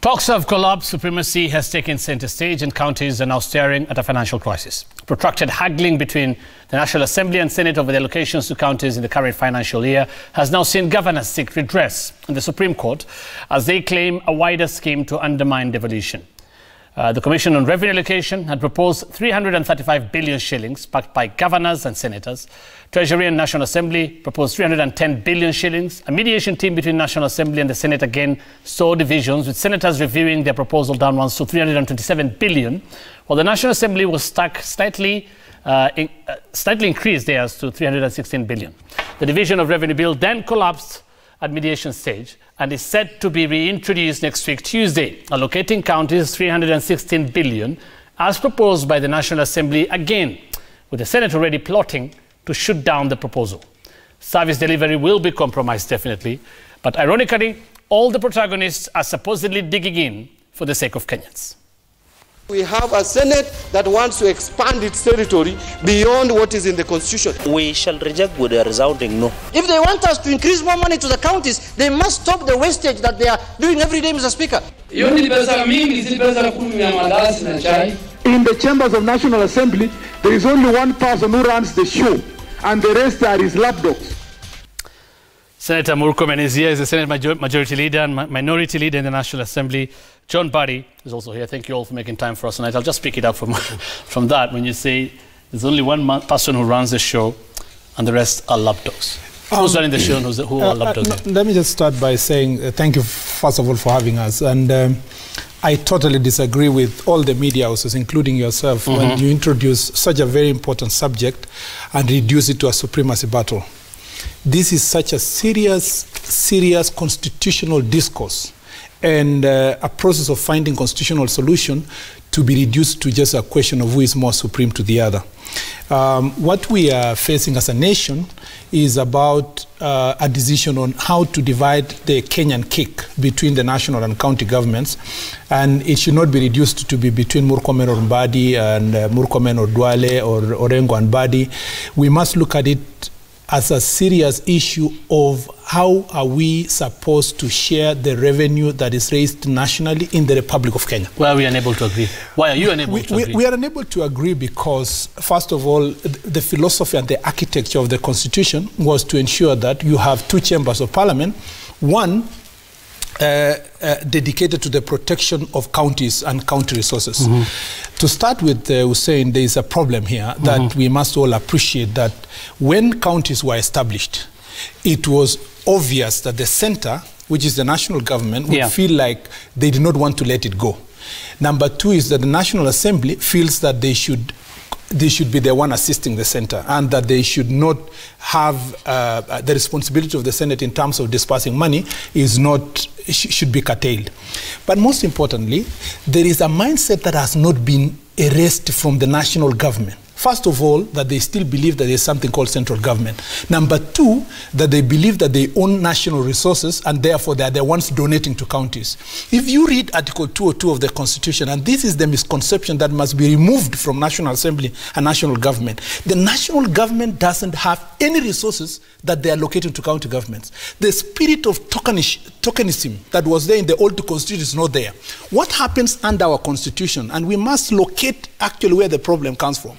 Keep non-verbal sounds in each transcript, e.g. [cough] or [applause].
Talks of collapse supremacy has taken center stage and counties are now staring at a financial crisis. Protracted haggling between the National Assembly and Senate over the allocations to counties in the current financial year has now seen governors seek redress in the Supreme Court as they claim a wider scheme to undermine devolution. Uh, the Commission on Revenue Allocation had proposed 335 billion shillings backed by governors and senators. Treasury and National Assembly proposed 310 billion shillings. A mediation team between National Assembly and the Senate again saw divisions, with senators reviewing their proposal down once to 327 billion, while the National Assembly was stuck slightly, uh, in, uh, slightly increased theirs to 316 billion. The division of revenue bill then collapsed at mediation stage and is set to be reintroduced next week Tuesday, allocating counties 316 billion as proposed by the National Assembly again, with the Senate already plotting to shoot down the proposal. Service delivery will be compromised definitely, but ironically, all the protagonists are supposedly digging in for the sake of Kenyans. We have a Senate that wants to expand its territory beyond what is in the Constitution. We shall reject with a resounding no. If they want us to increase more money to the counties, they must stop the wastage that they are doing every day, Mr. Speaker. hiyo ni pesa mingi, si pesa kumi ya malasi na chai. In the chambers of National Assembly, there is only one person who runs the show, and the rest are his lapdogs. Senator Murkomen is here, is the Senate Majority Leader and Minority Leader in the National Assembly. John Mbadi is also here. Thank you all for making time for us tonight. I'll just pick it up from, [laughs] from that when you say there's only one person who runs the show and the rest are lapdogs. Um, who's running the show and who's, who uh, are lapdogs? Uh, let me just start by saying uh, thank you, first of all, for having us. And um, I totally disagree with all the media houses, including yourself, mm -hmm. when you introduce such a very important subject and reduce it to a supremacy battle. This is such a serious, serious constitutional discourse and uh, a process of finding constitutional solution to be reduced to just a question of who is more supreme to the other. Um, what we are facing as a nation is about uh, a decision on how to divide the Kenyan cake between the national and county governments, and it should not be reduced to be between Murkomen or Mbadi and uh, Murkomen or or Orengo and Badi. We must look at it as a serious issue of how are we supposed to share the revenue that is raised nationally in the Republic of Kenya. Why are we unable to agree? Why are you unable we, to we, agree? We are unable to agree because, first of all, the philosophy and the architecture of the Constitution was to ensure that you have two chambers of parliament. One uh, uh, dedicated to the protection of counties and county resources. Mm -hmm. To start with, uh, Hussein, there is a problem here that mm -hmm. we must all appreciate that when counties were established, it was obvious that the center, which is the national government, would yeah. feel like they did not want to let it go. Number two is that the National Assembly feels that they should they should be the one assisting the center and that they should not have uh, the responsibility of the Senate in terms of dispersing money is not sh should be curtailed. But most importantly, there is a mindset that has not been erased from the national government. First of all, that they still believe that there's something called central government. Number two, that they believe that they own national resources and therefore they are the ones donating to counties. If you read Article 202 of the Constitution, and this is the misconception that must be removed from National Assembly and national government, the national government doesn't have any resources that they are allocating to county governments. The spirit of tokenism that was there in the old Constitution is not there. What happens under our Constitution, and we must locate actually where the problem comes from.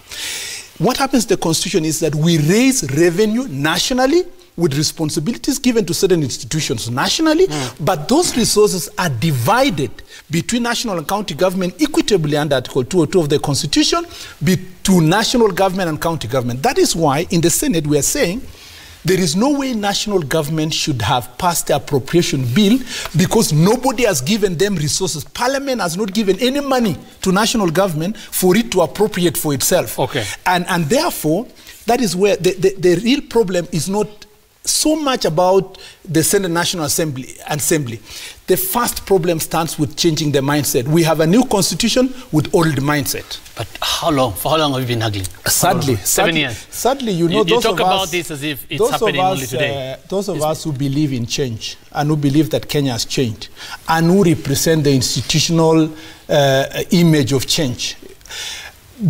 What happens to the Constitution is that we raise revenue nationally with responsibilities given to certain institutions nationally, mm. but those resources are divided between national and county government equitably under Article 202 of the Constitution to national government and county government. That is why in the Senate we are saying there is no way national government should have passed the appropriation bill because nobody has given them resources. Parliament has not given any money to national government for it to appropriate for itself. Okay. And, and therefore, that is where the, the, the real problem is not so much about the Senate National Assembly. Assembly. The first problem starts with changing the mindset. We have a new constitution with old mindset. But how long? For how long have you been haggling? Sadly, Seven years. Sadly, you know, You, you those talk about us, this as if it's happening us, only today. Uh, those of us who believe in change and who believe that Kenya has changed and who represent the institutional uh, image of change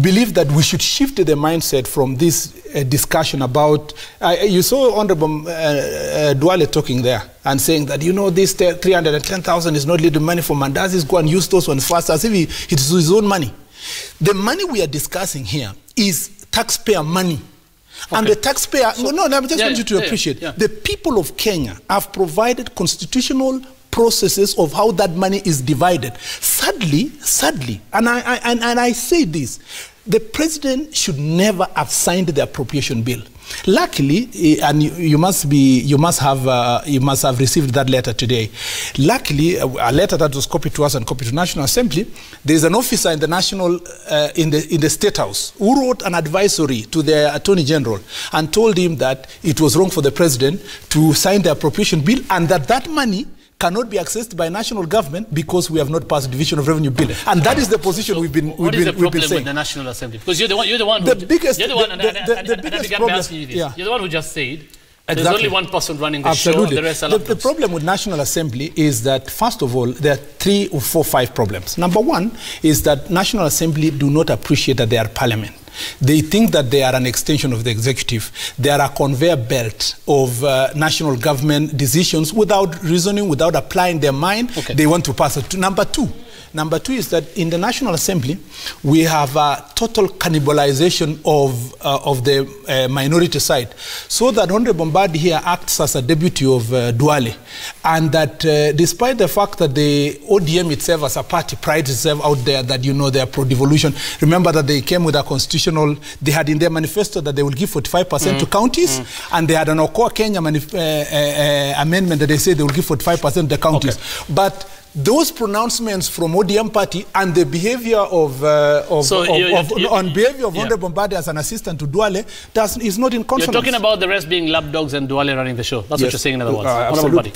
believe that we should shift the mindset from this uh, discussion about. Uh, you saw Honorable uh, uh, Duale talking there. and saying that, you know, this 310,000 is not little money for Mandazis, go and use those ones first, as if he, it is his own money. The money we are discussing here is taxpayer money. And the taxpayer, no, no, I just yeah, want you to yeah, appreciate yeah. the people of Kenya have provided constitutional processes of how that money is divided. Sadly, sadly, and I, I and, and I say this, the president should never have signed the appropriation bill. Luckily, eh, and you, must be, you must have, uh, you must have received that letter today. Luckily, a, a letter that was copied to us and copied to National Assembly. There is an officer in the national, uh, in the in the State House who wrote an advisory to the Attorney General and told him that it was wrong for the president to sign the appropriation bill and that that money cannot be accessed by national government because we have not passed division of revenue bill. And that is the position we've been, we've What is been, the we've been problem with saying. the National Assembly? Because you're the one. You're the one. The who, biggest- You're the one. the- and, the- and, the- and, the biggest problem- you this. yeah. You're the one who just said there's only one person running the Absolutely. show. The rest are the, the problem with National Assembly is that, first of all, there are three or four, five problems. Number one is that National Assembly do not appreciate that they are parliament. They think that they are an extension of the executive. They are a conveyor belt of uh, national government decisions without reasoning, without applying their mind. Okay. They want to pass it. To number two, Number two is that in the National Assembly, we have a total cannibalization of, uh, of the uh, minority side. So that Honorable Mbadi here acts as a deputy of uh, Duale. And that uh, despite the fact that the ODM itself as a party prides itself out there that, you know, they are pro-devolution. Remember that they came with a constitutional, they had in their manifesto that they will give 45% to counties. And they had an Okoa Kenya uh, uh, uh, amendment that they say they will give 45% to the counties. But those pronouncements from ODM party and the behavior of, uh, of, So of, you- of- you- on behavior of yeah. Honorable Mbadi as an assistant to Duale does, is not in consonance. You're talking about the rest being lapdogs and Duale running the show. That's what you're saying in other words. Uh, Honorable absolutely.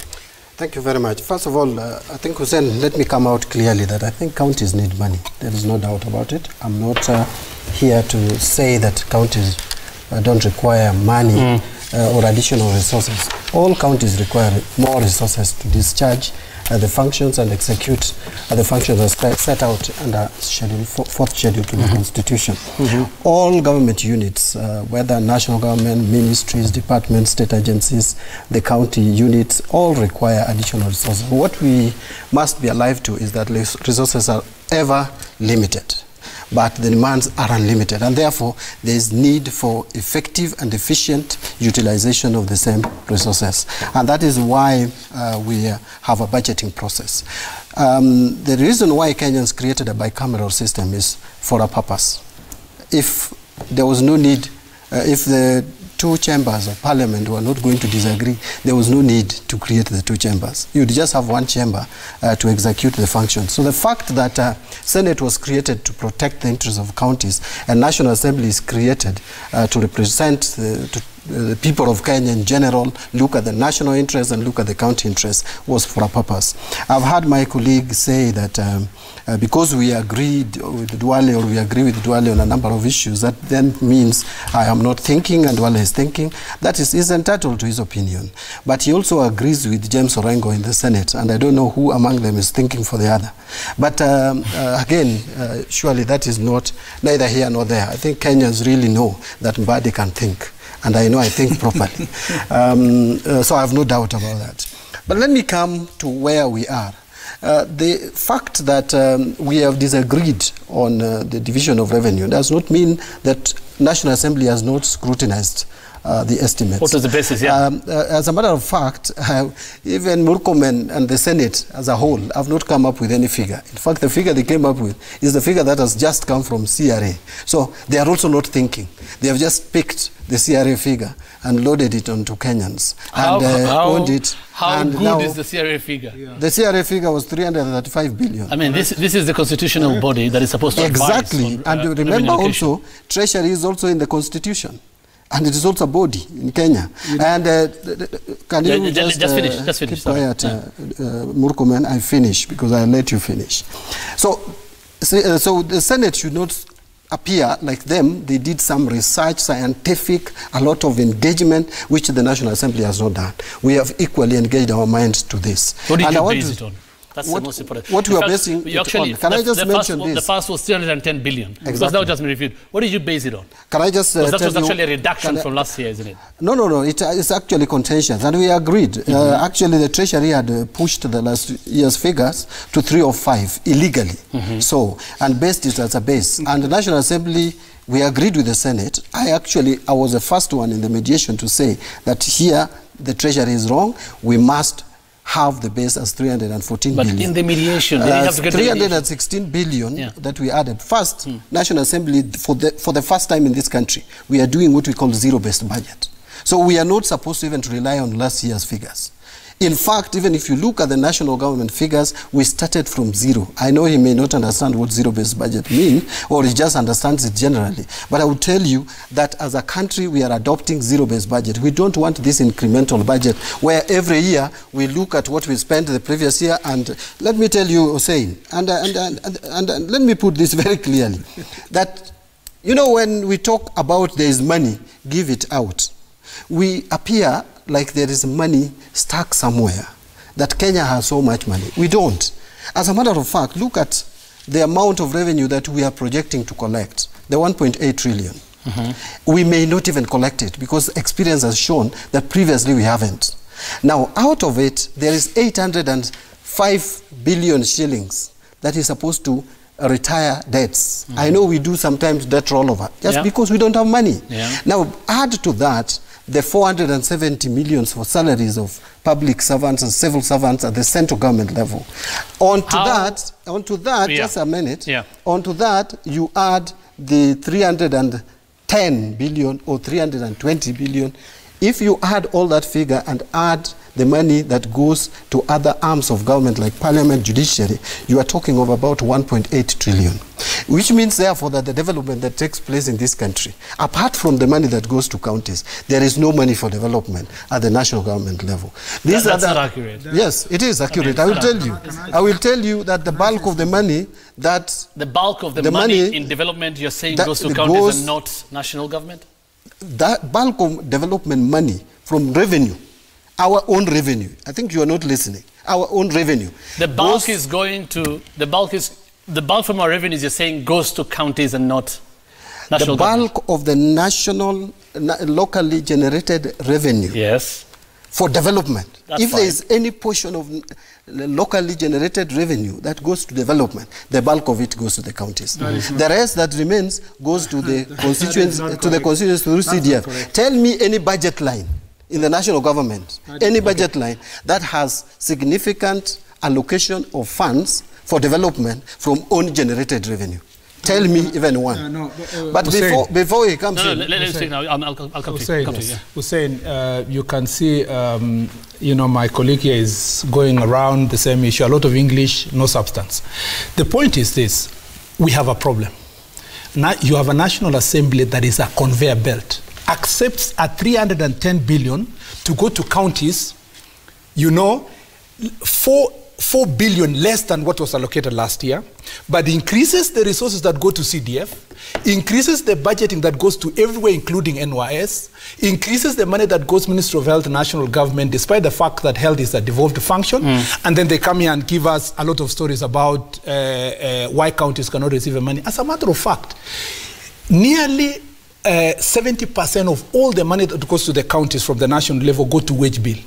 Thank you very much. First of all, uh, I think Hussein, let me come out clearly that I think counties need money. There is no doubt about it. I'm not uh, here to say that counties uh, don't require money uh, or additional resources. All counties require more resources to discharge uh, the functions and execute uh, the functions as set- out under schedule, fo- fourth schedule to the constitution. All government units, uh, whether national government, ministries, departments, state agencies, the county units, all require additional resources. What we must be alive to is that res- resources are ever limited but the demands are unlimited and therefore there is need for effective and efficient utilization of the same resources and that is why uh, we have a budgeting process. Um, the reason why Kenyans created a bicameral system is for a purpose. If there was no need, uh, if the two chambers of parliament were not going to disagree, there was no need to create the two chambers. You'd just have one chamber uh, to execute the function. So the fact that uh, Senate was created to protect the interests of counties and National Assembly is created uh, to represent the, to, the people of Kenya in general, look at the national interest and look at the county interest was for a purpose. I've heard my colleague say that um, uh, because we agreed with Duale or we agree with Duale on a number of issues, that then means I am not thinking and Duale is thinking. That is, he's entitled to his opinion. But he also agrees with James Orengo in the Senate, and I don't know who among them is thinking for the other. But um, uh, again, uh, surely that is not neither here nor there. I think Kenyans really know that Mbadi can think, and I know I think [laughs] properly. Um, uh, so I have no doubt about that. But let me come to where we are. Uh, the fact that um, we have disagreed on uh, the division of revenue does not mean that National Assembly has not scrutinized uh, the estimates. What was the basis, yeah? Um, uh, as a matter of fact, [laughs] uh, even Murkomen and the Senate as a whole have not come up with any figure. In fact, the figure they came up with is the figure that has just come from CRA. So they are also not thinking. They have just picked the CRA figure and loaded it onto Kenyans How, and uh, how, owned it. how and good now is the CRA figure? the CRA figure was 335 billion. I mean, this, this is the constitutional body that is supposed to Exactly. on, uh, and you remember also, Treasury is also in the Constitution. And it is also a body in Kenya. And uh, can you yeah, just, just finish, uh, just finish, keep quiet, uh, uh, Murkomen? I finish because I let you finish. So, so, the Senate should not appear like them. They did some research, scientific, a lot of engagement, which the National Assembly has not done. We have equally engaged our minds to this. What did And you I base to- it on? That's what, the most important. what we are basing you actually, on. Can the, I just mention this? The past was 310 billion. Because now Exactly. just been reviewed. What did you base it on? Can I just uh, that was you? actually a reduction I- from last year, isn't it? No, no, no. It, uh, it's actually contentious, and we agreed. Uh, actually, the Treasury had uh, pushed the last year's figures to three or five illegally. So, and based it as a base. And the National Assembly, we agreed with the Senate. I actually, I was the first one in the mediation to say that here the Treasury is wrong. We must have the base as 314 But billion. in the mediation, didn't have to get the mediation. 316 billion Yeah. that we added. First, hmm. National Assembly, for the, for the first time in this country, we are doing what we call zero-based budget. So we are not supposed to even to rely on last year's figures. In fact, even if you look at the national government figures, we started from zero. I know he may not understand what zero-based budget means, or he just understands it generally. But I will tell you that as a country, we are adopting zero-based budget. We don't want this incremental budget where every year we look at what we spent the previous year. And let me tell you, Hussein, and, and, and, and, and let me put this [laughs] very clearly, that you know, when we talk about there is money, give it out, we appear like there is money stuck somewhere, that Kenya has so much money. We don't. As a matter of fact, look at the amount of revenue that we are projecting to collect, the 1.8 trillion. Mm-hmm. We may not even collect it because experience has shown that previously we haven't. Now, out of it, there is 805 billion shillings that is supposed to retire debts. Mm-hmm. I know we do sometimes debt rollover just because we don't have money. Yeah. Now, add to that the 470 millions for salaries of public servants and civil servants at the central government level. On to How- that, on to that, Yeah. just a minute. Yeah. On to that, you add the 310 billion or 320 billion. If you add all that figure and add the money that goes to other arms of government like parliament, judiciary, you are talking of about 1.8 trillion. Which means, therefore, that the development that takes place in this country, apart from the money that goes to counties, there is no money for development at the national government level. These That- are that's the- not accurate. Yes, it is accurate. I, it's will not tell you. I will tell you that the bulk of the money that The bulk of the, The money, money in development you're saying goes to counties goes- and not national government? that bulk of development money from revenue, our own revenue. I think you are not listening. Our own revenue. The bulk goes- is going to the bulk is the bulk from our revenues. You're saying goes to counties and not the national government. bulk of the national, na- locally generated revenue Yes. for development. That's if there fine. is any portion of n- locally generated revenue that goes to development, the bulk of it goes to the counties. The rest that remains goes to the [laughs] constituents, not to the constituents through That's CDF. Tell me any budget line in the national government, any budget line that has significant allocation of funds for development from own generated revenue. Tell me even one. Uh, no, but, uh, but Hussein. before, before he comes No, no, in, let, let, us take now. I'll, I'll, I'll come to you. Hussein, to you, yeah. Hussein uh, you can see, um, you know, my colleague here is going around the same issue. A lot of English, no substance. The point is this: we have a problem. Now you have a national assembly that is a conveyor belt, accepts a 310 billion to go to counties. You know, four. 4 billion less than what was allocated last year, but increases the resources that go to CDF, increases the budgeting that goes to everywhere, including NYS, increases the money that goes Ministry of Health, national government, despite the fact that health is a devolved function. And then they come here and give us a lot of stories about uh, uh, why counties cannot receive the money. As a matter of fact, nearly uh, 70% of all the money that goes to the counties from the national level go to wage bill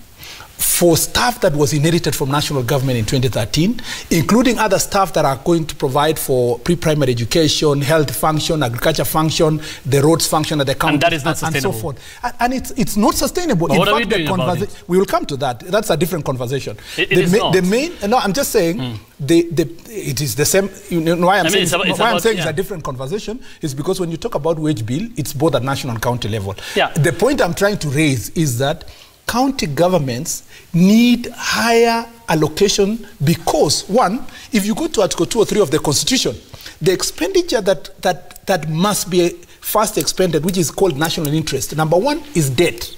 for staff that was inherited from national government in 2013, including other staff that are going to provide for pre-primary education, health function, agriculture function, the roads function at the county, that is not and, and so forth. And, and it's, it's not sustainable. But what are we fact, the doing about it? we will come to that. That's a different conversation. It- it the, is ma- not. the main, no, I'm just saying, hmm. the, the, it is the same. You know why I'm I mean, saying, it's about- it's why I'm saying yeah. it's a different conversation is because when you talk about wage bill, it's both at national and county level. Yeah. The point I'm trying to raise is that county governments need higher allocation because one, if you go to Article 2 or 3 of the Constitution, the expenditure that that that must be first expended, which is called national interest, number one is debt.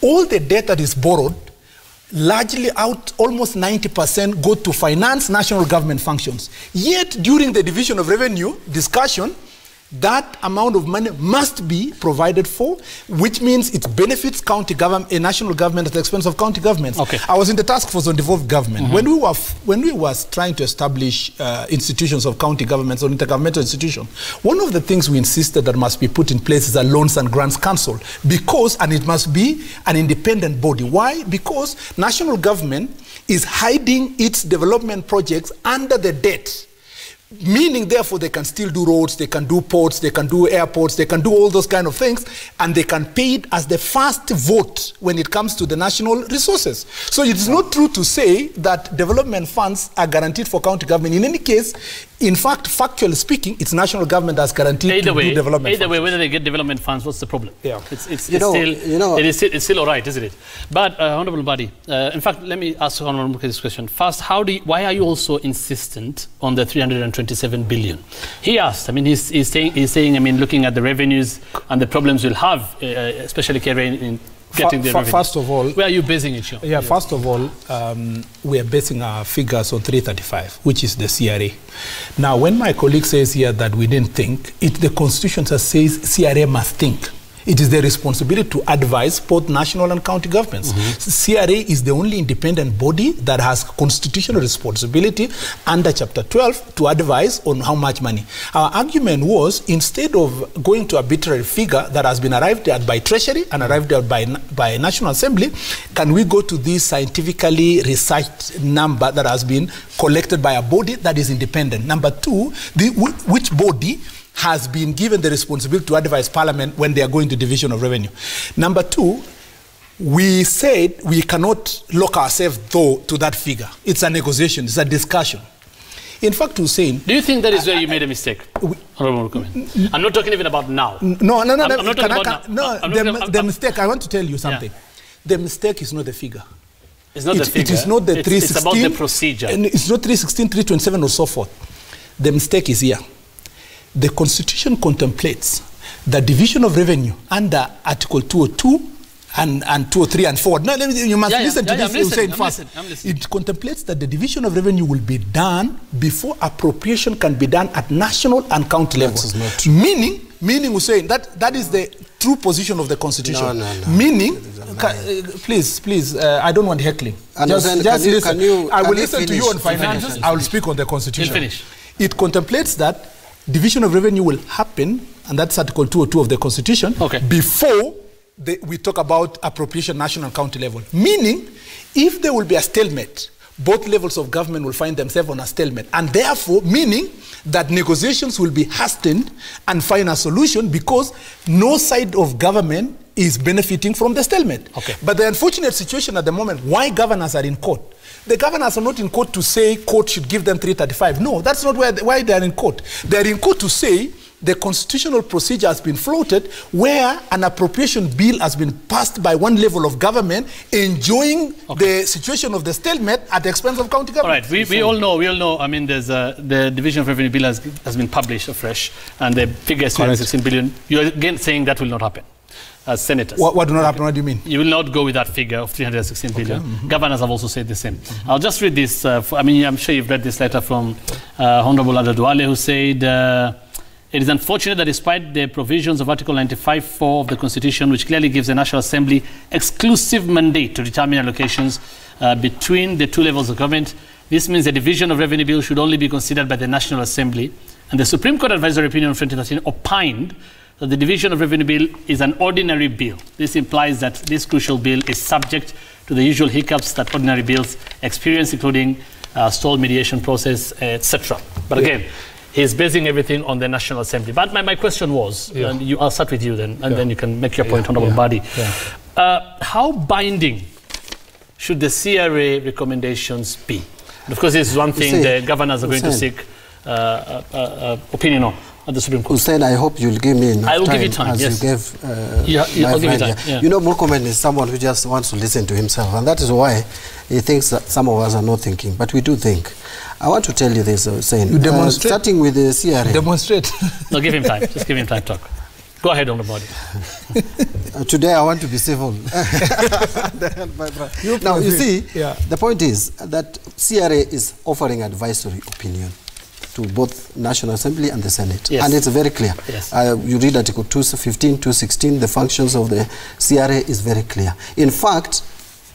All the debt that is borrowed largely out almost 90% go to finance national government functions. Yet during the division of revenue discussion, that amount of money must be provided for, which means it benefits county government, a national government at the expense of county governments. Okay. I was in the task force on devolved government. When we were when we was trying to establish uh, institutions of county governments or intergovernmental institution, one of the things we insisted that must be put in place is a loans and grants council because and it must be an independent body. Why? Because national government is hiding its development projects under the debt. Meaning, therefore, they can still do roads, they can do ports, they can do airports, they can do all those kind of things, and they can pay it as the first vote when it comes to the national resources. So it is not true to say that development funds are guaranteed for county government. In any case, in fact, factually speaking, it's national government that's guaranteed Either to way, do development either funds. way, whether they get development funds, what's the problem? Yeah. It's, it's, You it's know- still, you know- it is still, it's still all right, isn't it? But, uh, Honorable Badi, uh, in fact, let me ask Honorable Murkomen this question. First, how do you, why are you also insistent on the 327 billion? He asked, I mean, he's, he's, saying, he's saying, I mean, looking at the revenues and the problems we'll have, uh, especially Kere in, in getting the revenue. first of all- Where are you basing it, Sean? Yeah, first of all, um, we are basing our figures on 335, which is the CRA. Now, when my colleague says here that we didn't think, it, the Constitution says CRA must think. It is their responsibility to advise both national and county governments. CRA is the only independent body that has constitutional responsibility under Chapter 12 to advise on how much money. Our argument was instead of going to arbitrary figure that has been arrived at by Treasury and arrived at by, by National Assembly, can we go to this scientifically researched number that has been collected by a body that is independent? Number two, the, which body has been given the responsibility to advise Parliament when they are going to division of revenue? Number two, we said we cannot lock ourselves though to that figure. It's a negotiation, it's a discussion. In fact, Hussein, Do you think that is where you made a mistake? Murkomen? I'm not talking even about now. no, no, no, I'm- no, I'm not talking I- about can- now. no, I'm the, I'm- the mistake, I want to tell you something. The mistake is not the figure. It's not it, the figure. It is not the It's- 316. It's about the procedure. and It's not 316, 327, or so forth. The mistake is here. The Constitution contemplates the division of revenue under Article 202 and, and 203 and 4. No, me- you must Yeah, yeah, listen yeah, to yeah, this I'm listening, I'm first. listening, I'm listening. It contemplates that the division of revenue will be done before appropriation can be done at national and county level. is not Meaning, meaning Hussein, that, that is the true position of the Constitution. No, no, no. Meaning, ca- uh, please, please, uh, I don't want heckling. And just Hussein, just can you- listen. can you- I will you listen to you on finances. I will speak on the Constitution. Finish. It contemplates that division of revenue will happen, and that's Article 202 of the Constitution, Okay. before the, we talk about appropriation national county level. Meaning, if there will be a stalemate, both levels of government will find themselves on a stalemate. And therefore, meaning that negotiations will be hastened and find a solution because no side of government is benefiting from the stalemate. Okay. But the unfortunate situation at the moment, why governors are in court? The governors are not in court to say court should give them 335. No, that's not where, why they are in court. They are in court to say the constitutional procedure has been floated where an appropriation bill has been passed by one level of government enjoying the situation of the stalemate at the expense of county All government. right, we, we all know, we all know, I mean, there's a, the Division of Revenue Bill has, has been published afresh, and the figure is 216 billion. You're again saying that will not happen as senators. What, what do not happen? What do you mean? You will not go with that figure of 316 billion. Governors have also said the same. I'll just read this. Uh, for, I mean, I'm sure you've read this letter from uh, Honorable Aden Duale, who said, uh, It is unfortunate that despite the provisions of Article 95.4 of the Constitution, which clearly gives the National Assembly exclusive mandate to determine allocations uh, between the two levels of government, this means the division of revenue bill should only be considered by the National Assembly. And the Supreme Court Advisory Opinion of 2013 opined that the division of revenue bill is an ordinary bill. This implies that this crucial bill is subject to the usual hiccups that ordinary bills experience, including uh, stalled mediation process, etc. But again, he's basing everything on the National Assembly. But my, my question was, and you, I'll start with you then, and then you can make your point, Honorable Badi. Uh, how binding should the CRA recommendations be? And of course, this is one thing see, the governors are going to seek uh, uh, uh, uh, opinion on at the Supreme Court. Hussein, I hope you'll give me enough I will time, give you time, as yes. you gave uh, Yeah, yeah, my I'll give you time, yeah. You know, Murkomen is someone who just wants to listen to himself, and that is why he thinks that some of us are not thinking, but we do think. I want to tell you this, uh, Hussein. You demonstrate. starting with the CRA. Demonstrate. [laughs] No, give him time. Just give him time to talk. Go ahead, Honorable Badi. [laughs] Uh, today I want to be civil. [laughs] now you see, Yeah. the point is that CRA is offering advisory opinion to both National Assembly and the Senate. Yes. And it's very clear. Yes. Uh, you read Article 215, 216, the functions of the CRA is very clear. In fact,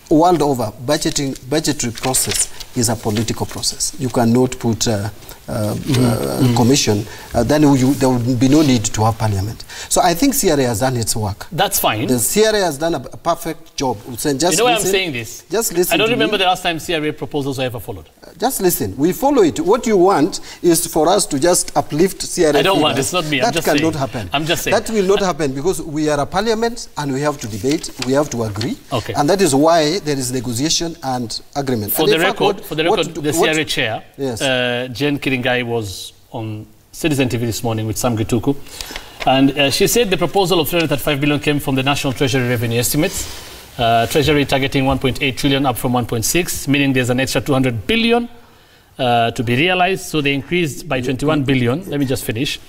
world over, budgeting, budgetary process is a political process. You cannot put uh, uh, uh, commission, uh, then you, there would be no need to have parliament. So I think CRA has done its work. That's fine. The CRA has done a, a perfect job. Just you know why I'm saying this? Just listen I don't remember me. the last time CRA proposals were ever followed. Just listen. We follow it. What you want is for us to just uplift CRA. I don't want- it's not me, I'm That just cannot saying. happen. I'm just saying. That will not happen because we are a parliament and we have to debate. We have to agree. Okay. And that is why there is negotiation and agreement. For And the record, for the record, the CRA chair, Yes. uh, Jane Kiringai, was on Citizen TV this morning with Sam Gituku, and uh, she said the proposal of 335 billion came from the National Treasury revenue estimates. Uh, Treasury targeting 1.8 trillion up from 1.6, meaning there's an extra 200 billion uh, to be realized. So they increased by 21 billion. Let me just finish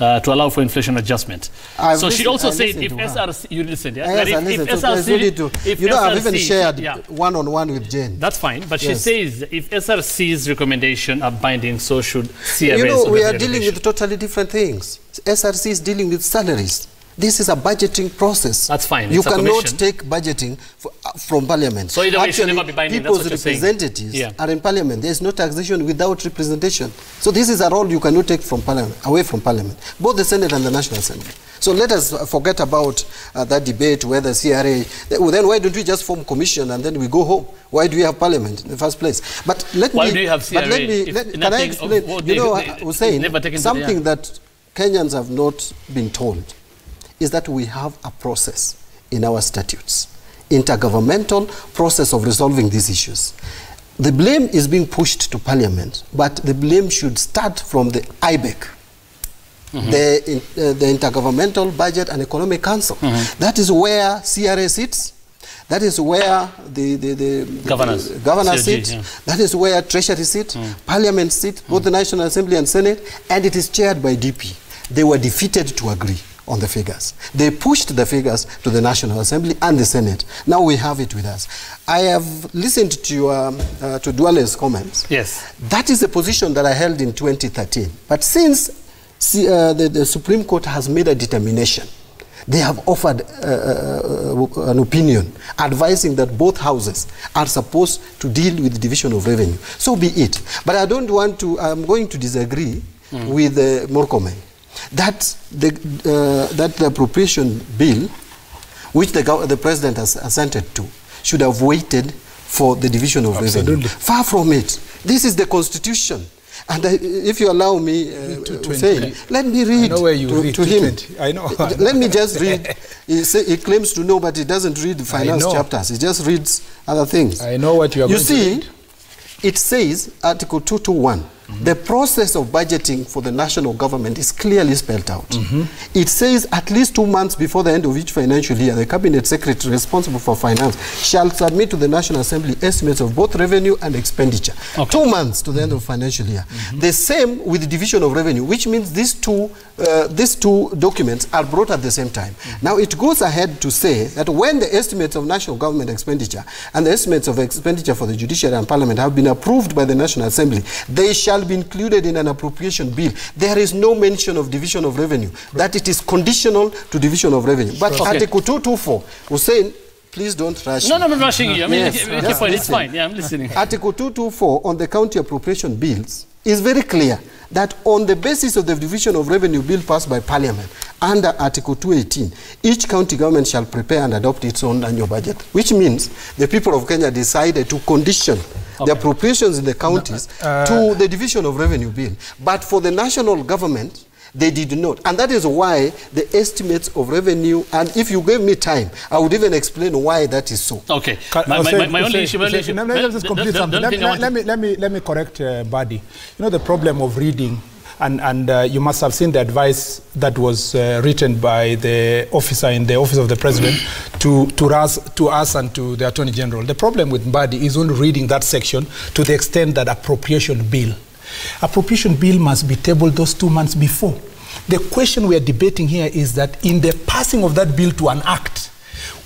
uh, to allow for inflation adjustment. I've so she also I said if. SRC, you listened, yeah? Yes, if, if there's to- if you know, I've even SRC shared yeah. one on one with Jane. That's fine, but she says if SRC's recommendation are binding, so should CRA's. you know, we are dealing with totally different things. SRC is dealing with salaries. This is a budgeting process. That's fine, You it's cannot take budgeting for, uh, from parliament. So either way, it should Actually, never be binding, that's People's representatives Yeah. are in parliament. There is no taxation without representation. So this is a role you cannot take from parliament, away from parliament, both the Senate and the National Assembly. So let us uh, forget about uh, that debate whether CRA. Well, then why don't we just form commission and then we go home? Why do we have parliament in the first place? But let Why me. do you have But let me. Let, can I nothing of explain? You they- know, they- I saying never taken to the- something that Kenyans have not been told is that we have a process in our statutes, intergovernmental process of resolving these issues. The blame is being pushed to Parliament, but the blame should start from the IBEC, mm-hmm. the, in, uh, the Intergovernmental Budget and Economic Council. Mm-hmm. That is where CRA sits. That is where the, the, the Governors. the governors CRG, sit. yeah. That is where Treasury sit, mm. Parliament sit, both the mm. National Assembly and Senate, and it is chaired by DP. They were defeated to agree on the figures. They pushed the figures to the National Assembly and the Senate. Now we have it with us. I have listened to your, um, uh, to Duale's comments. Yes. That is the position that I held in 2013. But since see, uh, the, the Supreme Court has made a determination, they have offered uh, uh, uh, an opinion advising that both houses are supposed to deal with the division of revenue. So be it. But I don't want to, I'm going to disagree with uh, Murkomen that the, uh, that the appropriation bill which the, gov- the president has assented to, should have waited for the division of revenue. Absolutely. Far from it. This is the constitution. And I, if you allow me, uh, 220. Hussein, let me read, know where you to, read to him. 220. I know. [laughs] let me just read. [laughs] He, say, he claims to know, but he doesn't read the finance chapters. He just reads other things. I know what you are You going to see, it says, Article 221, the process of budgeting for the national government is clearly spelled out. Mm-hmm. It says at least two months before the end of each financial year, the cabinet secretary responsible for finance shall submit to the National Assembly estimates of both revenue and expenditure. Two months to the end of financial year. Mm-hmm. The same with the division of revenue, which means these two, uh, these two documents are brought at the same time. Mm-hmm. Now it goes ahead to say that when the estimates of national government expenditure and the estimates of expenditure for the judiciary and parliament have been approved by the National Assembly, they shall be included in an appropriation bill. There is no mention of division of revenue, that it is conditional to division of revenue. But Okay. Article 224 was saying, please don't rush. No, no, I'm not rushing you. I mean, Yes, keep just point. It's fine. Yeah, I'm listening. Article 224 on the county appropriation bills is very clear that on the basis of the division of revenue bill passed by parliament under article 218 each county government shall prepare and adopt its own annual budget which means the people of kenya decided to condition the appropriations in the counties to the division of revenue bill but for the national government they did not. And that is why the estimates of revenue, and if you gave me time, I would even explain why that is so. Okay. Can- My, my, Hussein, my, my only issue, my only issue. Let me just complete something. Let me, thing I want let, me, let, me, let me correct uh, Mbadi. You know the problem of reading, and, and uh, you must have seen the advice that was uh, written by the officer in the office of the president [clears throat] to, to, us, to us and to the attorney general. The problem with Mbadi is only reading that section to the extent that appropriation bill. Appropriation bill must be tabled those two months before. The question we are debating here is that in the passing of that bill to an act,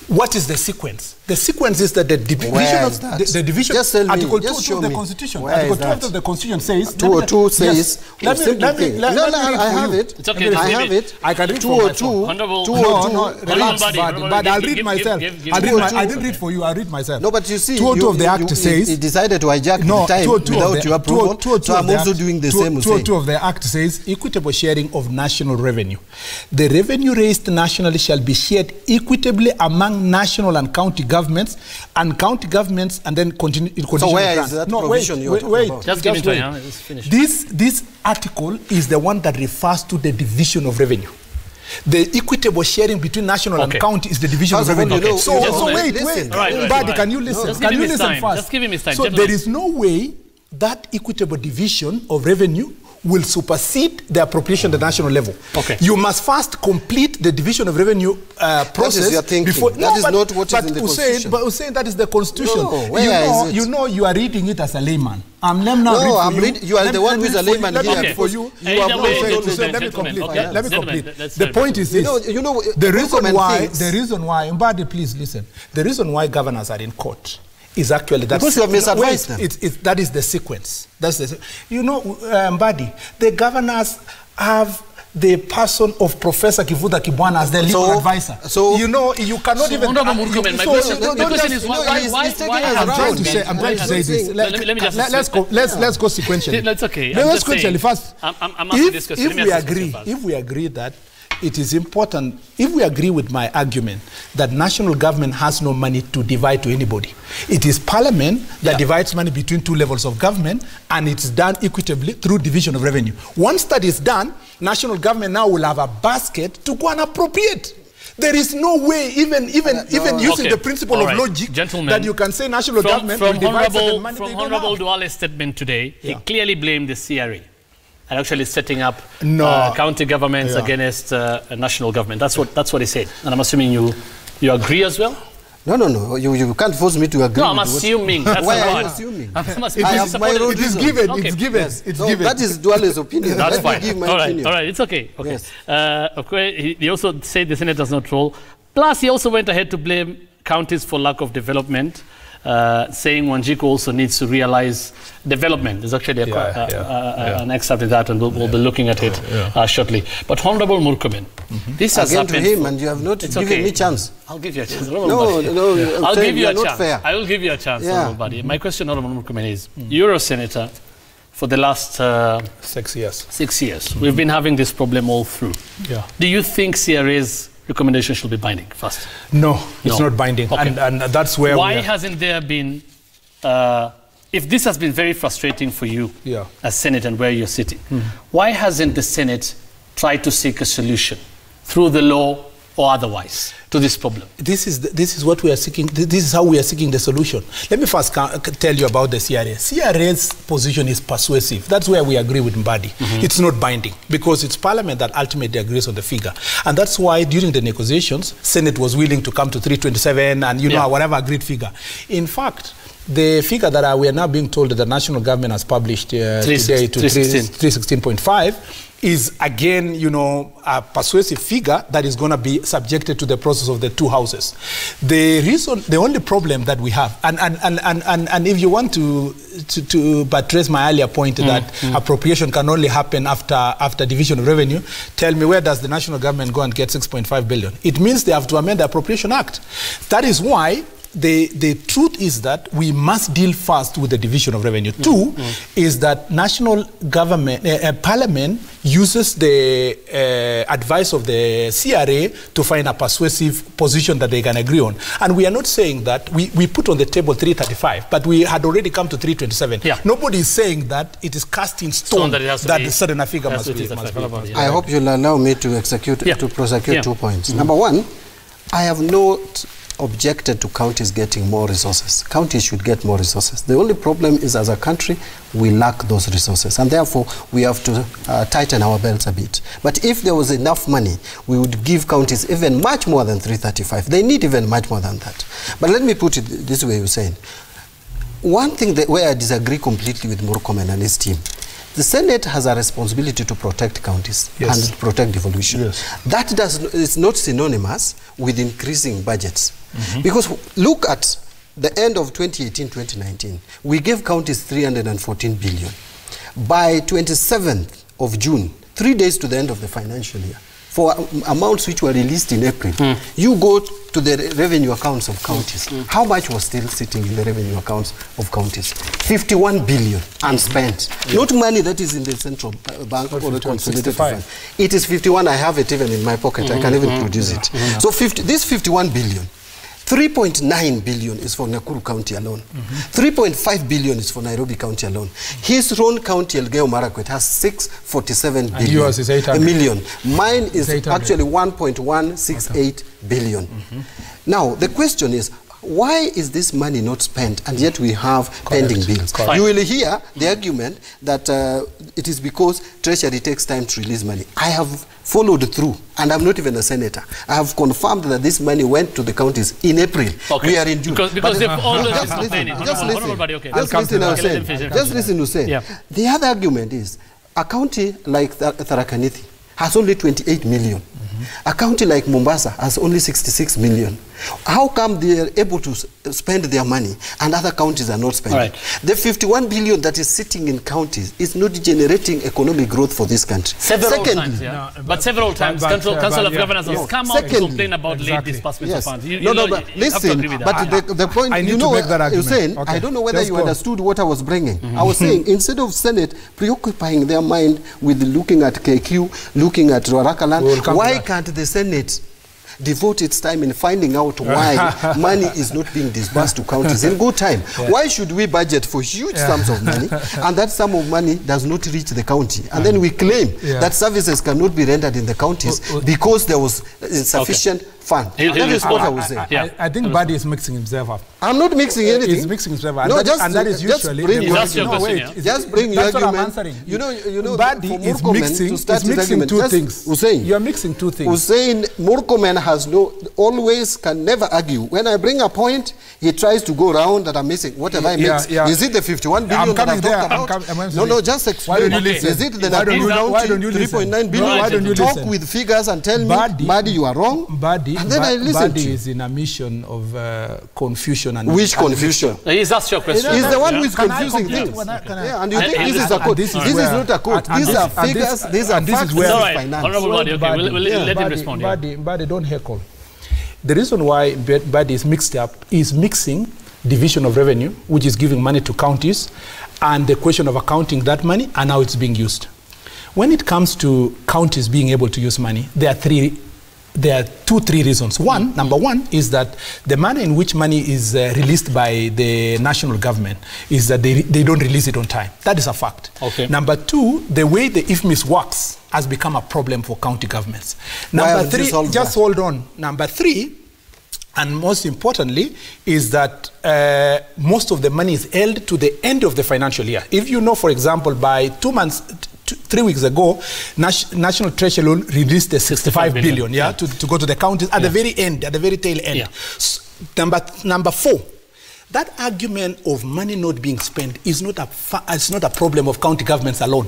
What is the sequence? The sequence is that the division Where of that? the, the division Just tell me, Article just 2 show of the me. Constitution. Where Article is 12 of the Constitution says. 202 says, Yes. Let me, let me, let, no, let no, me I have it. It's okay, Let me I have it. it. I can read from my 202, 202. No, no, relax, Badi, but, Honorable but Badi, I'll read give- myself. give- give- I'll give- oh I didn't read for you, I'll read myself. No, but you see, 202 of the Act says. you decided to hijack the time without your approval. So I'm the also Act- doing the 202 same. Hussein. 202 of the Act says equitable sharing of national revenue. The revenue raised nationally shall be shared equitably among national and county governments, and county governments, and then continue. in conditional where is grants. that no, provision wait, you're wait, talking wait, about? Just give it to wait. her, yeah. This this article is the one that refers to the division of revenue. The equitable sharing between national Okay. and county is the division First of of revenue. you know- so, you so know- wait, listen. wait. All right, all right, Mbadi, all right. can you listen? Just can you listen time. first? Just give him his time. So Gentlemen. there is no way that equitable division of revenue will supersede the appropriation at the national level. Okay. You must first complete the division of revenue uh, process your thinking. before. That is but, not what is but in the Hussein, constitution. But Hussein, that is the constitution. No, where you know, is it? you know, you are reading it as a layman. I'm let me now No, read I'm you. read- you are Let the one let who me is a read for you. layman here read for you. you Either have way, not gentlemen, told let me complete. okay, Let me complete. The point to- is You this. know, you know, the reason why, thinks- the reason why, Mbadi, please listen. The reason why governors are in court is actually that. Because you have misadvised them. It's, it's, that is the sequence. That's the. You know, uh, Mbadi, the governors have the person of Professor Kivuta Kibwana as their legal So- advisor. so- you know, you cannot So, even. Honorable uh, you- Murkomen, my so- question- no, my no, question is why- no, why- he's- why- why I'm trying to say. I'm trying to say this. Let, Let me- let me just- let, us go. Let's let's go sequentially. That's okay. let's just saying. sequentially first. I'm- I'm- I'm asking if, this question. if we agree, if we agree that it is important, if we agree with my argument that national government has no money to divide to anybody, it is Parliament that divides money between two levels of government, and it's done equitably through division of revenue. Once that is done, national government now will have a basket to go and appropriate. There is no way, even even uh, even using Okay. the principle of logic, Gentlemen, that you can say national from, government from will divide Honorable, money from Honorable. Duale's statement today, he clearly blamed the CRA and actually setting up No. uh, county governments Yeah. against uh, a national government. That's what that's what he said, and I'm assuming you you agree as well. No, no, no. You, you can't force me to agree. No, I'm assuming. [laughs] That's Why the are you assuming? I'm assuming I have my it. own it is given. Okay. It's given. Yes. It's no, given. that is Duale's opinion. That's Let fine. me give my all right, opinion. all right, it's okay. Okay. Yes. Uh, okay. He, he also said the Senate does not roll. Plus, he also went ahead to blame counties for lack of development, uh, saying Wanjiku also needs to realize development. There's actually a, Yeah, uh, yeah, uh, yeah. an excerpt of that, and we'll, we'll be looking at it uh, shortly. But Honorable Murkomen, this has Again to him, and you have not It's given okay. me chance. I'll give you a chance. No, Honorable no, Badi. I'm I'll give you you a not chance. fair. I will give you a chance, Yeah. Honorable Badi. My question, Honorable Murkomen, is you're a senator for the last uh, Six years. six years. We've been having this problem all through. Yeah. Do you think CRA's recommendation should be binding first? No, it's No. not binding, Okay. and, and that's where Why hasn't there been, uh, if this has been very frustrating for you Yeah. as Senate and where you're sitting, why hasn't the Senate tried to seek a solution through the law or otherwise to this problem? this is the, this is what we are seeking. This is how we are seeking the solution. Let me first tell you about the CRA. CRA's position is persuasive. That's where we agree with Mbadi. It's not binding because it's Parliament that ultimately agrees on the figure, and that's why during the negotiations, Senate was willing to come to 327 and you know Yeah. whatever agreed figure. In fact. The figure that we are now being told that the national government has published uh, today to 316. 316.5 is again, you know, a persuasive figure that is going to be subjected to the process of the two houses. The reason, the only problem that we have, and, and, and, and, and, and if you want to, to, to buttress my earlier point that mm, mm. appropriation can only happen after, after division of revenue, tell me where does the national government go and get 6.5 billion? It means they have to amend the Appropriation Act. That is why the, the truth is that we must deal first with the division of revenue. Two is that national government, uh, uh, parliament uses the uh, advice of the CRA to find a persuasive position that they can agree on. And we are not saying that we, we put on the table 335, but we had already come to 327. Yeah. Nobody is saying that it is cast in stone that it has to that be- a certain figure must to be be. Must be. 335. I hope you'll allow me to execute Yeah. to prosecute Yeah. two points. Number one, I have not objected to counties getting more resources. Counties should get more resources. The only problem is, as a country, we lack those resources, and therefore we have to uh, tighten our belts a bit. But if there was enough money, we would give counties even much more than 335. They need even much more than that. But let me put it this way, Hussein. One thing that, where I disagree completely with Murkomen and his team The Senate has a responsibility to protect counties Yes. and protect devolution. Yes. That does is not synonymous with increasing budgets. Mm-hmm. Because look at the end of 2018-2019, we gave counties 314 billion. By 27th of June, three days to the end of the financial year, for amounts which were released in April, hmm. you go to the revenue accounts of counties. Hmm. How much was still sitting in the revenue accounts of counties? 51 billion unspent. Hmm. Not money that is in the central bank or the consolidated 65. fund. It is 51. I have it even in my pocket. I can Mm-hmm. even produce it. So 50, this 51 billion, 3.9 billion is for Nakuru County alone. Mm-hmm. 3.5 billion is for Nairobi County alone. His own county, Elgeyo Marakwet, has 647 billion. yours is 800. A million. Mine is 800. actually 1.168 billion. Mm-hmm. Now, the question is, why is this money not spent and yet we have Correct. pending bills? Correct. You will hear the argument that uh, it is because Treasury takes time to release money. I have followed through, and I'm not even a senator. I have confirmed that this money went to the counties in April. Okay. We are in June. Because- because they've always just listen, just listen, okay. just I'll come to listen. Hussein. Okay, let him finish, let him Just listen, Hussein. Yeah. The other argument is a county like Thar- Tharakanithi has only 28 million. Mm-hmm. A county like Mombasa has only 66 million. How come they are able to spend their money and other counties are not spending? All right. The 51 billion that is sitting in counties is not generating economic growth for this country. Several Secondly, times, yeah. No, but, but- several times, but- Council, uh, Council but of yeah. Governors has No. come out to complain about Exactly. late disbursements Yes. of funds. You, no, you no, know, but you listen, agree with that. but the, the point, I you know, make that argument. Hussein, Okay. I don't know whether Just you go. understood what I was bringing. I was saying, instead of Senate preoccupying their mind with looking at KQ, looking at Ruaraka land, We will come why that. Can't the Senate devote its time in finding out why [laughs] money is not being disbursed to counties in good time. Why should we budget for huge sums of money [laughs] and that sum of money does not reach the county? And then we claim Yeah. that services cannot be rendered in the counties Oh, oh. because there was insufficient fund. He'll- he'll That is what I respond. was saying. I, Yeah. I, I think Buddy is mixing himself up. I'm not mixing anything. He's mixing himself up. No, and, that, just- and that is just usually... bring your That's your no, question, wait, yeah? Just bring your that's what I'm argument. answering. You know, you know, Buddy for is mixing, to is start his mixing two just things. Hussein, You are mixing two things. Hussein Murkomen has no, always can never argue. When I bring a point, he tries to go around that I'm missing. Whatever have I Yeah, yeah. Is it the 51 billion I'm that I've there. talked I'm about? no, no, just Why explain. don't you listen? Is it the why don't you, Nakuru you 3.9 billion? Why don't you Talk with figures and tell me, Buddy- Buddy, you are wrong. Buddy, and then I Bu- listen Buddy to is in a mission of uh, confusion and Which and confusion? He's asked your question. He's the one who is Can confusing complete? things. Can I- Yeah, and you And- think and- this is a and code. this This is is not a code. and- and These this- are and figures. These are and this facts. where- This is finance. Honorable Body, okay, we'll, we'll Yeah. let him Buddy- respond. Yeah. Buddy, Buddy, don't heckle. The reason why Bud- Buddy is mixed up is mixing division of revenue, which is giving money to counties, and the question of accounting that money and how it's being used. When it comes to counties being able to use money, there are three. There are two, three reasons. One, number one, is that the manner in which money is uh, released by the national government is that they, they don't release it on time. That is a fact. Okay. Number two, the way the IFMIS works has become a problem for county governments. Number haven't three, solved just that? hold on. Number three, and most importantly, is that uh, most of the money is held to the end of the financial year. If you know, for example, by two months, t- three weeks ago, Nas- National Treasury will release the 65 billion, billion, yeah, yeah. To, to go to the counties at the very end, at the very tail end. Yeah. S- number, number four, that argument of money not being spent is not a fa- it's not a problem of county governments alone.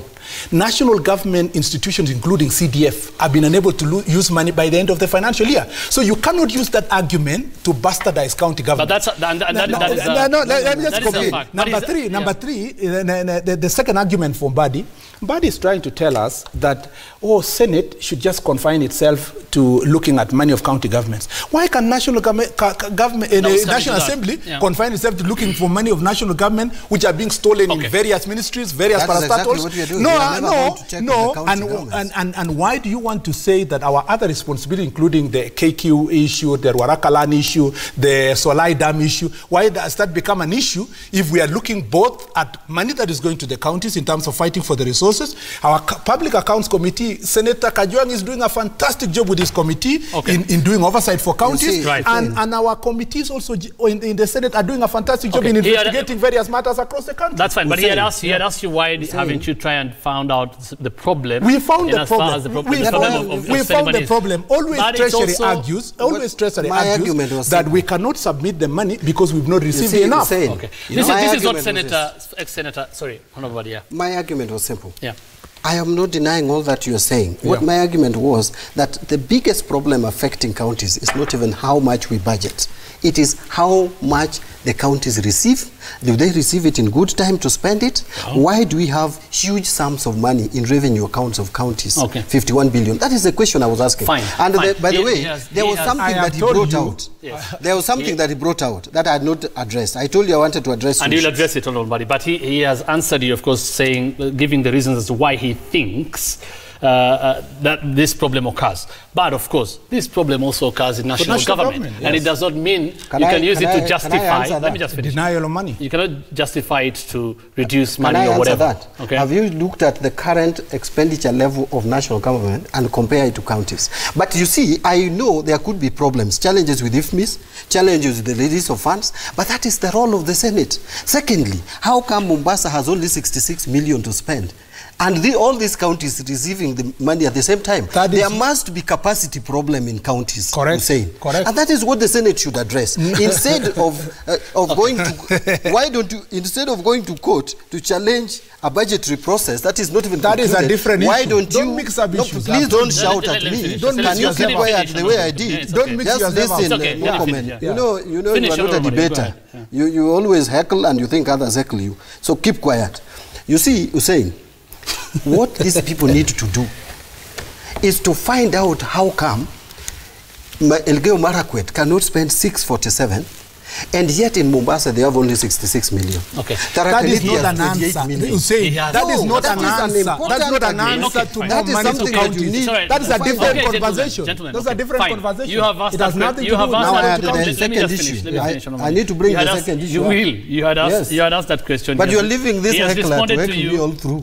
National government institutions, including CDF, have been unable to use money by the end of the financial year. So you cannot use that argument to bastardize county government. that's a- and- and that- No, that is a- no, no, let, let me that just is a complete. fact. But Number is- three, yeah. number three, uh, the, the, the second argument for Badi, Badi is trying to tell us that, oh, Senate should just confine itself to looking at money of county governments. Why can national government, ca- ca- government uh, No, the it's coming National. Assembly Yeah. confine itself to looking for money of national government, which are being stolen Okay. in various ministries, various That is exactly parastatals? what we are doing. No, uh, no, going to check no, with the county and, and, and, and why do you want to say that our other responsibility, including the KQ issue, the Ruaraka land issue, the Solai Dam issue, why does that become an issue if we are looking both at money that is going to the counties in terms of fighting for the resources? Our co- Public Accounts Committee, Senator Kajwang is doing a fantastic job with his committee Okay. in, in doing oversight for counties, see, Right. and, and our committees also oh, in, in the Senate are doing a fantastic job Okay. in He had- investigating various matters across the country. That's fine, but he had Hussein. asked, he had asked you why haven't you tried and found out the problem? We found the problem. the pro- we the found, problem of- of we found the problem. Always But Treasury also- argues. Always Treasury my argues argument was that we cannot submit the money because we've not received see, enough. Okay. This, know, is, this is not Senator, ex-Senator, sorry, Honorable Badia. My argument was simple. Yeah. I am not denying all that you're saying. What my argument was that the biggest problem affecting counties is not even how much we budget. It is how much the counties receive. Do they receive it in good time to spend it? Why do we have huge sums of money in revenue accounts of counties? Okay. 51 billion. That is the question I was asking. Fine, And fine. The, by the He- way, he has- there was has- something that he brought you- out. Yes. There was something that he brought out that I had not addressed. I told you I wanted to address And two you'll address it, Honorable Body. But he, he has answered you, of course, saying, giving the reasons as to why he thinks Uh, uh, that this problem occurs. But of course, this problem also occurs in national, national government, government, and it does not mean Can you I- can use can it to I justify. Let me just finish. Denial of money. You cannot justify it to reduce Can money I or whatever. that? Okay. Have you looked at the current expenditure level of national government and compare it to counties? But you see, I know there could be problems, challenges with IFMIS, challenges with the release of funds, but that is the role of the Senate. Secondly, how come Mombasa has only 66 million to spend? And the, all these counties receiving the money at the same time. That there must be capacity problem in counties. Correct, Hussein. correct. And that is what the Senate should address. [laughs] instead of uh, of going to why don't you instead of going to court to challenge a budgetary process that is not even That is a different why issue. don't Don't you mix up no, issues. please don't shout at me. Don't can you keep quiet the way I did Don't mix just listen It's okay. Let him Murkomen. finish, you know you know you are not a debater you you always heckle and you think others heckle you so keep quiet you see Hussein [laughs] what these people need to do is to find out how come Ma- Elgeyo Marakwet cannot spend 647 and yet in Mombasa they have only 66 million. Okay. That is not an answer. million. Hussein, He has- that is No, not that an is an answer. That's not an answer Okay, to fine. more That is money to something that you need. Sorry, That is a different gentlemen, conversation. gentlemen, That's okay, a different fine. conversation. You have asked it has nothing que- to you do with asked Now I that had question. the Let me second just finish. issue. Let me I- finish, Honorable I need to bring You had the asked- second issue You will. You had asked. You had asked that question. But you're leaving this he has heckler to responded heckle me all through.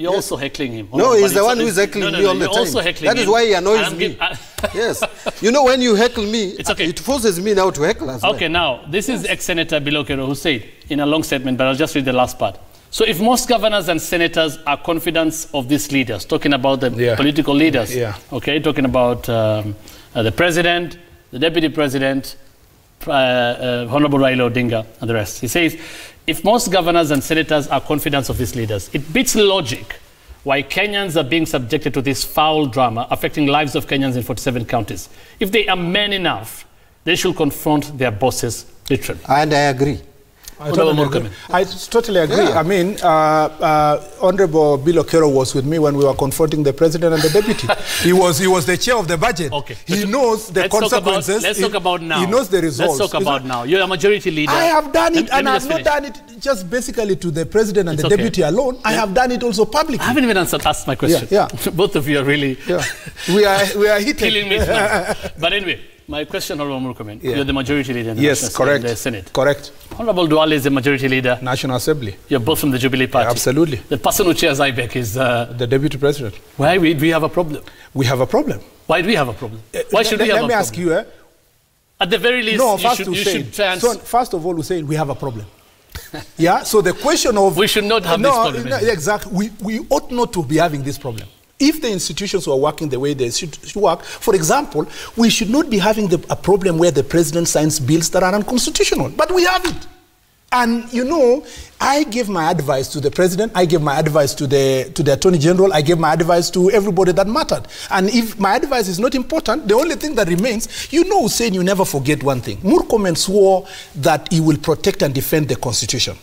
You're also heckling him. No, Honorable he's the one who is heckling no, no, me all the time. also heckling That is why he annoys me. [laughs] yes. You know, when you heckle me, It's okay. it forces me now to heckle as well. Okay, now, this is ex-Senator Billow Kerrow who said in a long statement, but I'll just read the last part. So if most governors and senators are confident of these leaders, talking about the Yeah. political leaders, Yeah. okay, talking about um, uh, the president, the deputy president, uh, uh, Honorable Raila Odinga, and the rest. He says, if most governors and senators are confident of these leaders, it beats logic why Kenyans are being subjected to this foul drama affecting lives of Kenyans in 47 counties. If they are men enough, they should confront their bosses literally. And I agree. I totally agree. I totally agree. Yeah. I mean, uh, uh, Honorable Billow Kerrow was with me when we were confronting the president and the deputy. [laughs] he was he was the chair of the budget. Okay. He knows the let's talk about- consequences. let's He- talk about now. He knows the results. Let's talk about now. You're a majority leader. I have done it, let and I have not done it just basically to the president and It's the okay. deputy alone. I have done it also publicly. I haven't even answered, asked my question. yeah. [laughs] Both of you are really Yeah. we are we are [laughs] hitting. killing me. but anyway, my question, Honorable Murkomen, Yeah. you're the majority leader in the, Senate. Yes, correct. in the Senate. Correct. Honorable Duale is the majority leader. National Assembly. You're both from the Jubilee Party. absolutely. The person who chairs IBEC is. Uh, The deputy president. why we, we have a problem? We have a problem. Why do we have a problem? Why should we have let me ask you, eh? At the very least, No, you, first should, you should so first of all, we say we have a problem. yeah. So the question of We should not have no, this problem, No, exactly. We we ought not to be having this problem. If the institutions were working the way they should, work, for example, we should not be having the, a problem where the president signs bills that are unconstitutional. But we have it. And you know, I give my advice to the president, I give my advice to the to the attorney general, I give my advice to everybody that mattered. And if my advice is not important, the only thing that remains, you know, saying you never forget one thing. Murkomen swore that he will protect and defend the constitution.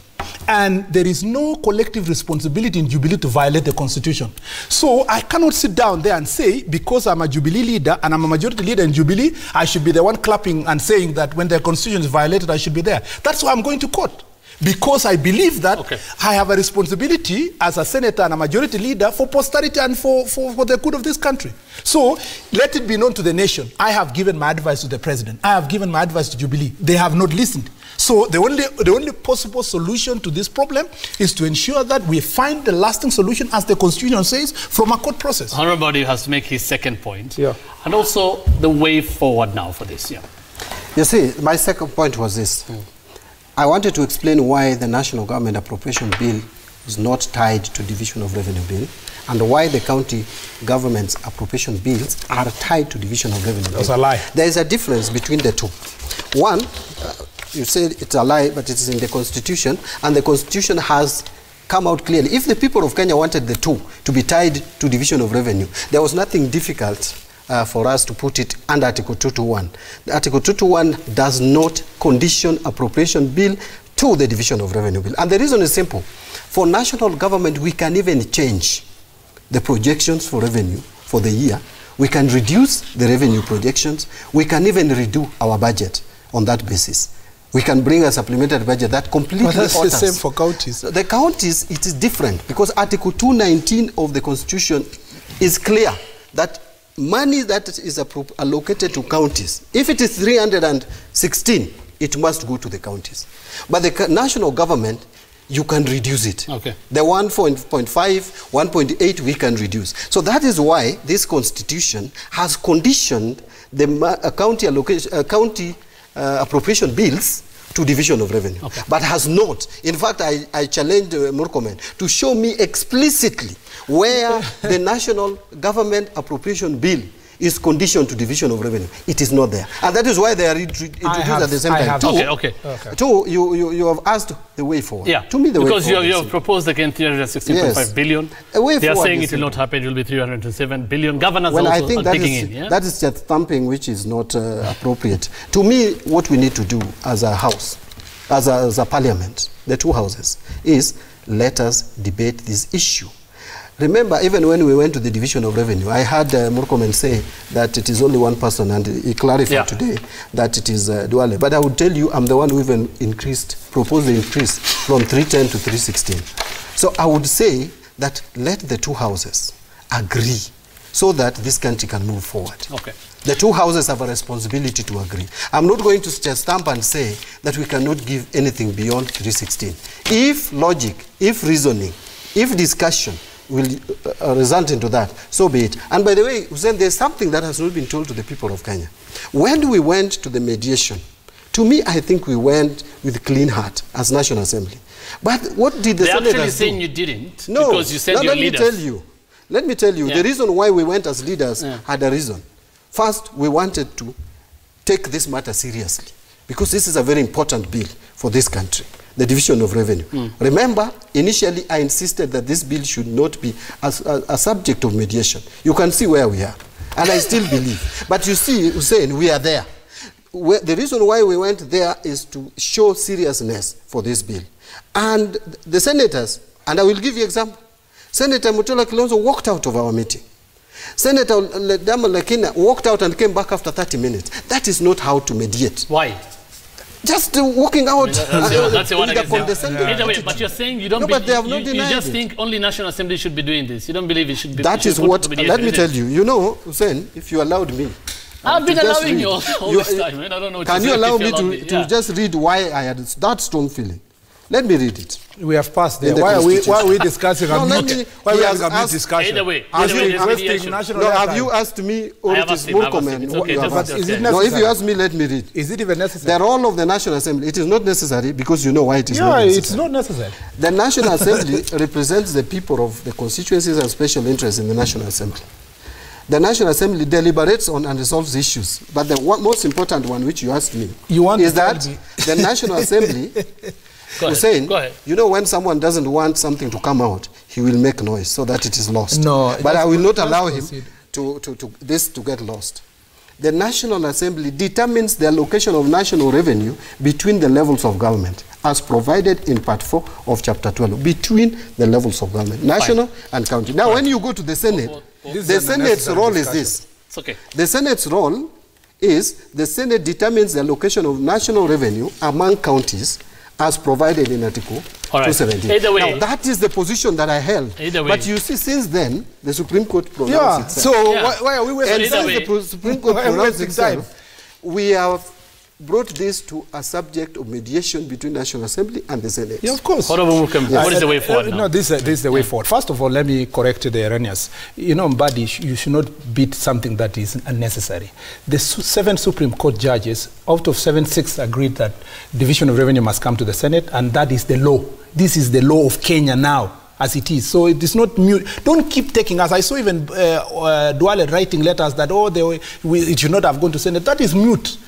And there is no collective responsibility in Jubilee to violate the constitution. So I cannot sit down there and say, because I'm a Jubilee leader and I'm a majority leader in Jubilee, I should be the one clapping and saying that when the constitution is violated, I should be there. That's why I'm going to court. Because I believe that Okay. I have a responsibility as a senator and a majority leader for posterity and for, for, for the good of this country. So let it be known to the nation. I have given my advice to the president. I have given my advice to Jubilee. They have not listened. So the only, the only possible solution to this problem is to ensure that we find the lasting solution, as the constitution says, from a court process. Honorable Body has to make his second point. Yeah. And also the way forward now for this. Yeah. You see, my second point was this. I wanted to explain why the national government appropriation bill is not tied to division of revenue bill and why the county government's appropriation bills are tied to division of revenue That's bill. a lie. There is a difference between the two. One, uh, you said it's a lie, but it is in the constitution, and the constitution has come out clearly. If the people of Kenya wanted the two to be tied to division of revenue, there was nothing difficult uh, for us to put it under Article 221. Article 221 does not condition appropriation bill to the division of revenue bill. And the reason is simple. For national government, we can even change the projections for revenue for the year. We can reduce the revenue projections. We can even redo our budget on that basis. We can bring a supplementary budget that completely But that's the same for counties. The counties, it is different because Article 219 of the Constitution is clear that money that is allocated to counties, if it is 316, it must go to the counties. But the national government, you can reduce it. Okay. The 1.5, 1.8 we can reduce. So that is why this constitution has conditioned the uh, county allocation, uh, county uh, appropriation bills to division of revenue, Okay. but has not. In fact, I, I challenged uh, Murkomen to show me explicitly where [laughs] the national government appropriation bill is conditioned to division of revenue. It is not there. And that is why they are introduced have- at the same I time. have- Two, Okay, okay. Okay. two you, you, you have asked the way forward. Yeah, To me, the way because you, forward you is have proposed again 316.5 Yes. billion. A way They are saying it will not happen. It will be 307 billion. Governors Well, also I think are that digging is, in. Yeah? that is just thumping which is not uh, appropriate. To me, what we need to do as a house, as a, as a parliament, the two houses, is let us debate this issue. Remember, even when we went to the division of revenue, I heard uh, Murkomen say that it is only one person, and he clarified Yeah. today that it is uh, Duale. But I would tell you, I'm the one who even increased, proposed the increase from 310 to 316. So I would say that let the two houses agree so that this country can move forward. Okay. The two houses have a responsibility to agree. I'm not going to just stamp and say that we cannot give anything beyond 316. If logic, if reasoning, if discussion will uh, result into that, so be it. And by the way, Hussein, there's something that has not been told to the people of Kenya. When we went to the mediation, to me, I think we went with clean heart as National Assembly. But what did the They're actually saying do? you didn't No, because you sent no, your let leaders. me tell you. Let me tell you. Yeah. The reason why we went as leaders Yeah. had a reason. First, we wanted to take this matter seriously because this is a very important bill for this country, the division of revenue. Hmm. Remember, initially I insisted that this bill should not be as a, a subject of mediation. You can see where we are, and I still believe. But you see, Hussein, we are there. Where- the reason why we went there is to show seriousness for this bill. And the senators, and I will give you example. Senator Mutula Kilonzo walked out of our meeting. Senator Ledama Olekina walked out and came back after 30 minutes. That is not how to mediate. Why? Just uh, walking out That's the, that's the one with a against them. condescending Either way, but you're saying you don't. No, but they have you, not you denied just it. think only National Assembly should be doing this. You don't believe it should be. That should is what, let me tell you, you know, Hussein, if you allowed me. I've been allowing read- you all, all you- this time. I don't know what Can you allow me to, to just read why I had that strong feeling? Let me read it. We have passed there. The Why are, we, Constitution. why are we discussing No, a let mute? me- Why are we having a mute discussion? Either way, Are either you way, there's wasting national No, have you asked me or I it have is asked him, I've asked him. Murkomen It's okay, you asked? Is it No, if you ask me, let me read. Is it even necessary? The role of the National Assembly, it is not necessary because you know why it is yeah, not necessary. it's not necessary. The National Assembly [laughs] represents the people of the constituencies and special interests in the National Assembly. The National Assembly deliberates on and resolves issues. But the one, most important one, which you asked me, You want is that the National [laughs] Assembly, Go ahead, Hussein, go ahead. you know when someone doesn't want something to come out, he will make noise so that it is lost. No, but I will not allow him to, to, to this to get lost. The National Assembly determines the allocation of national revenue between the levels of government, as provided in Part 4 of Chapter 12, between the levels of government, national and county. Now, when you go to the Senate, This the is an Senate's unnecessary role is this. It's okay. The Senate's role is the Senate determines the allocation of national revenue among counties as provided in Article All right. 217. Either way- now, that is the position that I held. Either way- But you see, since then, the Supreme Court Yeah, pronounced so. Yeah. why, why are we wasting and Either since way- the Pro- Supreme Court are pronounced time? itself, we have brought this to a subject of mediation between National Assembly and the Senate. Yeah, of course. Honorable Murkomen, what is the way forward Uh, now? No, this, is- this is the way forward. First of all, let me correct the erroneous. You know, Mbadi, sh- you should not beat something that is unnecessary. The su- seven Supreme Court judges, out of seven, six agreed that division of revenue must come to the Senate, and that is the law. This is the law of Kenya now. As it is, so it is not mute. Don't keep taking us. I saw even uh, uh, Duale writing letters that oh, they, we, it should not have gone to Senate. That is mute.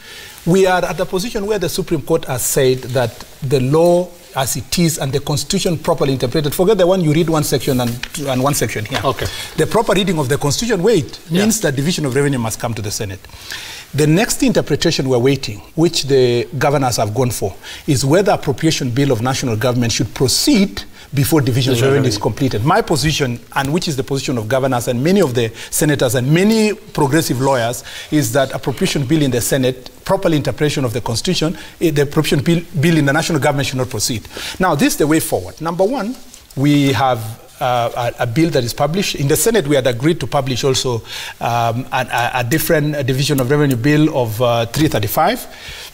We are at a position where the Supreme Court has said that the law as it is and the constitution properly interpreted, forget the one you read one section and, and one section here. Okay. The proper reading of the constitution, wait, Yeah. means that division of revenue must come to the Senate. The next interpretation we're waiting, which the governors have gone for, is whether appropriation bill of national government should proceed before division of revenue is completed. My position, and which is the position of governors and many of the senators and many progressive lawyers, is that appropriation bill in the Senate, proper interpretation of the Constitution, eh, the appropriation bill, bill in the national government should not proceed. Now, this is the way forward. Number one, we have uh, a, a bill that is published. In the Senate, we had agreed to publish also um, a, a- different division of revenue bill of uh, 335.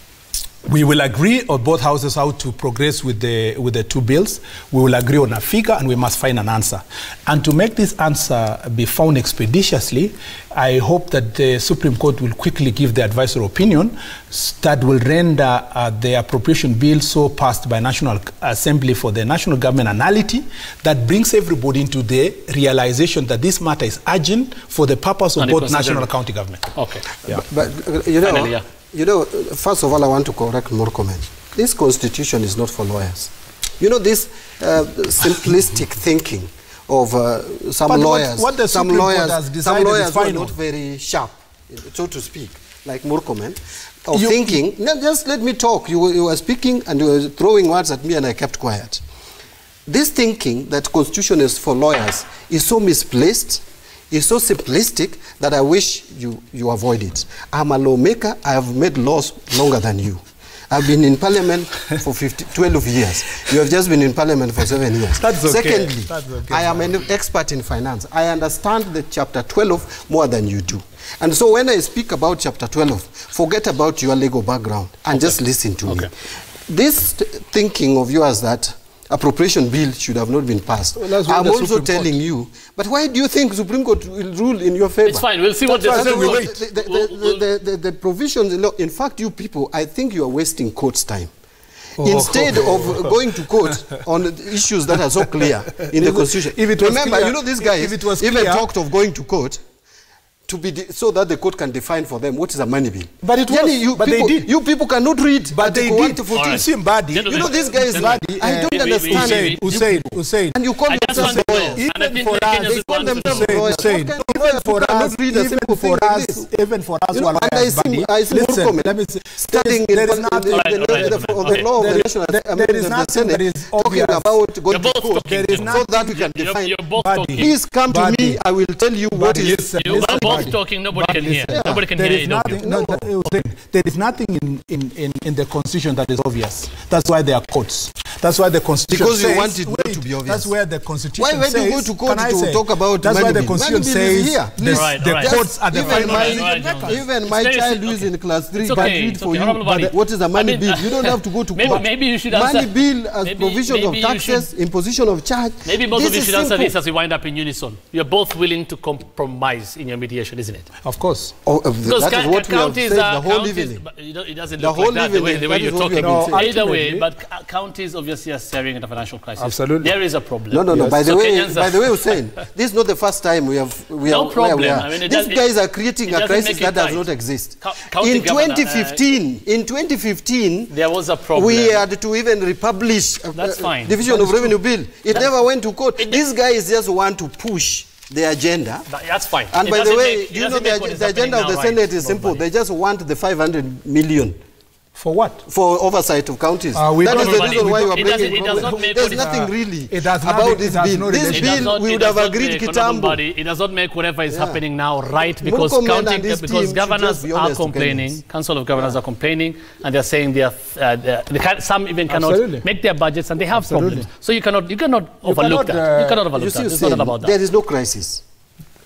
We will agree on both houses how to progress with the with the two bills. We will agree on a figure, and we must find an answer. And to make this answer be found expeditiously, I hope that the Supreme Court will quickly give the advisory opinion that will render uh, the appropriation bill so passed by National Assembly for the national government anality that brings everybody into the realization that this matter is urgent for the purpose of And both national and county government. Okay. Yeah. But you know, Finally, yeah. You know, first of all, I want to correct Murkomen. This constitution is not for lawyers. You know, this uh, simplistic [laughs] thinking of uh, some But lawyers, what the some lawyers, some lawyers are not very sharp, so to speak, like Murkomen, of You- thinking. No, just let me talk. You, you were speaking and you were throwing words at me, and I kept quiet. This thinking that constitution is for lawyers is so misplaced, is so simplistic that I wish you, you avoid it. I'm a lawmaker. I have made laws longer than you. I've been in parliament for 50, 12 years. You have just been in parliament for seven years. That's okay. Secondly, That's okay, I am an expert in finance. I understand the chapter 12 more than you do. And so when I speak about chapter 12, forget about your legal background and just listen to me. This thinking of yours that appropriation bill should have not been passed. Well, I'm also Supreme telling you, but why do you think Supreme Court will rule in your favor? It's fine. We'll see what the That's Supreme Court- the, the, We'll- the, the, the, the provisions, in in fact, you people, I think you are wasting court's time. Oh. Instead of going to court on issues that are so clear in the If it- constitution. if it was Remember, clear- you know, this guy if it was even clear- talked of going to court to be so that the court can define for them what is a money bill. But it Yani was- you but they people, did. You people cannot read. But they Article did. 114. You see, Mbadi, You know, this guy is gentlemen, Mbadi. I don't we- we- understand. we- Hussein, Hussein, Hussein. And you call I just yourself want to lawyers. Even for us, They call want themselves know. Hussein, lawyers. Hussein, What kind of even lawyers for who cannot us, read a even simple for thing us, even for us You are know, and I lawyers, see- Mbadi, I see listen, Murkomen let me say, studying there in, nothing- in, the, the, of okay. the law of the national there- I mean, there the, is the nothing Senate that is talking about going to court. There is so nothing- that we can define. you're both Buddy. talking. Please come to me. I will tell you what Buddy, is. Listen, You listen, are both Buddy. talking. Nobody Buddy, can hear. listen. Nobody can There hear is either of you. nothing, no, that- Hussein, there is nothing in, in, in, in the constitution that is obvious. That's why there are courts. That's why the constitution Because you want it not wait, to be obvious. That's where the constitution Why- why do you go to court can to say, talk about That's why the constitution Money bill is says here. the, Right, the right. courts are the even final. my, Right, right, right. even my child si- who is in class three It's can read for you. But what is a I money bill? You don't have to go to [laughs] court. maybe you should money answer- bill as maybe- provision of you taxes, imposition of charge. Maybe both of you should answer this as we wind up in unison. You're both willing to compromise in your mediation, isn't it? Of course. Oh, uh, Because that is ca- what we have counties said are the whole counties, evening. but it, it doesn't The look whole like that the way, the way you're is what talking. have been. Either way, but counties obviously are staring at a financial crisis. Absolutely. There is a problem. No, no, no. Yes. By the So way, by the way, [laughs] Hussein, this is not the first time we have we No are where we problem. are. I mean, These does- guys it- are creating a crisis make it that does not exist. Co- in governor, uh, 2015, in 2015, There was a problem. we had to even republish uh, That's uh, fine. division of revenue bill. It never went to court. It- These guys just want to push the agenda. That- That's fine. And It by the way, make- you know the, ag- the agenda of the Senate right. is simple. They just want the 500 million For what? for oversight of counties. Uh, we that don't the reason why you are It doesn't- it does not problem. make There's what is- nothing Uh, really it has about nothing- this it bill. no this relation. Bill, we would have agreed make, honorable kitambo. It does not make whatever is Yeah. happening now right because Murkomen county, and his team because governors be are complaining, council of governors are complaining, and they're saying they are, uh, they, they can, some even cannot Absolutely. make their budgets and they have Absolutely. problems. So you cannot, you cannot overlook cannot, that. you uh, cannot overlook You that. It's not about that. there is no crisis.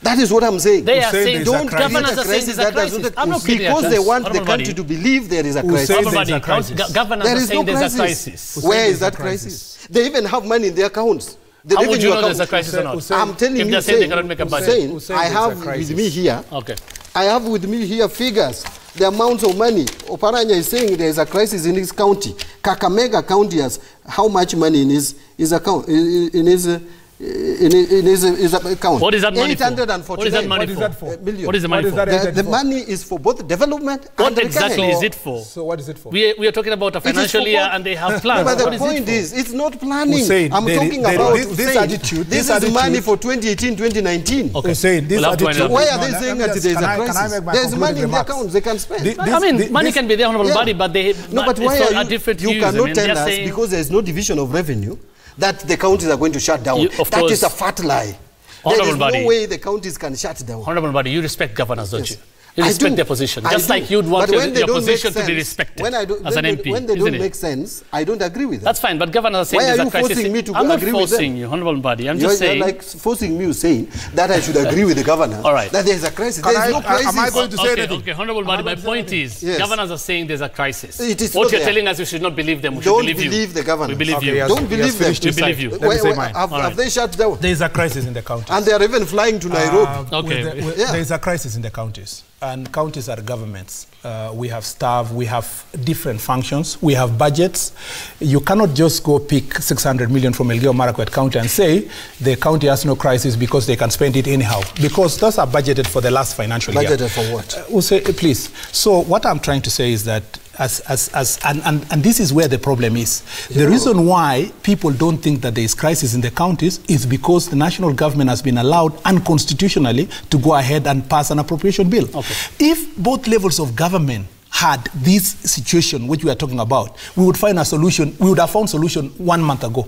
That is what I'm saying. They are saying, don't crisis. governors Create a saying there's a that does crisis. not- I'm not creating a because they want the country to believe there is a Hussein, crisis. there's a crisis. governors There are no saying there's a crisis. crisis. Where there's is a that crisis. crisis? They even have money in their accounts. They How live would you know there's a account. crisis or not? Hussein, I'm telling If you, they're saying they Hussein, cannot make a budget. Hussein, Hussein, I there's a have with me here. Okay. I have with me here figures, the amounts of money. Oparanya is saying there is a crisis in his county. Kakamega County has how much money in his, his account, in in his, uh, Uh, in, in his, his account. What is that money for? What is that money What is for? that for? million. What is the money What is for? that The, the money is for both development What and exactly recovery. is it for? So what is it for? We, we are talking about a financial year and they have plans. [laughs] But the What is it point for? is, it's not planning. Hussein, I'm there is- talking there about is- this Hussein. attitude- This, this is money for 2018, 2019. Okay. Hussein, this We'll attitude- Why are they saying that there's can a I- can I crisis? There's money in the accounts they can spend. I mean, money can be there, honorable Yeah. body, but they No, but why are you, different you cannot tell us because there is no division of revenue that the counties are going to shut down. You- of That course. is a fat lie. Honourable there is body. no way the counties can shut down. Honorable body, you respect governors, don't Yes. you? You I respect their position, I just do. like you'd want But your, your don't make position to be respected when I don't, as an they, MP. When they isn't don't it? make sense, I don't agree with them. That's fine, but governors are saying Why are you forcing me to I'm not agree with them? forcing you, honorable body. I'm you're, just you're saying. like forcing me saying that I should [laughs] agree with the governor All right. that there's a crisis. Can There is I- no crisis. am I going to say okay, anything? okay, honorable body. My point is, governors are saying there's a crisis. It is what you're telling us, we should not believe them. We should Don't believe, believe the Governor. We believe you. Don't believe them. We believe you. Let me Why- say why- mine. have, All have right. they shut down? There is a crisis in the counties. And they are even flying to Nairobi. Uh, Okay. with the- with- Yeah. There is a crisis in the counties, and counties are governments. Uh, we have staff, we have different functions, we have budgets. You cannot just go pick 600 million from Elgeyo Marakwet County and say the county has no crisis because they can spend it anyhow. Because those are budgeted for the last financial year. Budgeted for what? Uh, we'll say, uh, please. So what I'm trying to say is that as, as, as and, and, and this is where the problem is. The reason why people don't think that there is crisis in the counties is because the national government has been allowed unconstitutionally to go ahead and pass an appropriation bill. Okay. If both levels of government had this situation which we are talking about, we would find a solution, we would have found solution one month ago.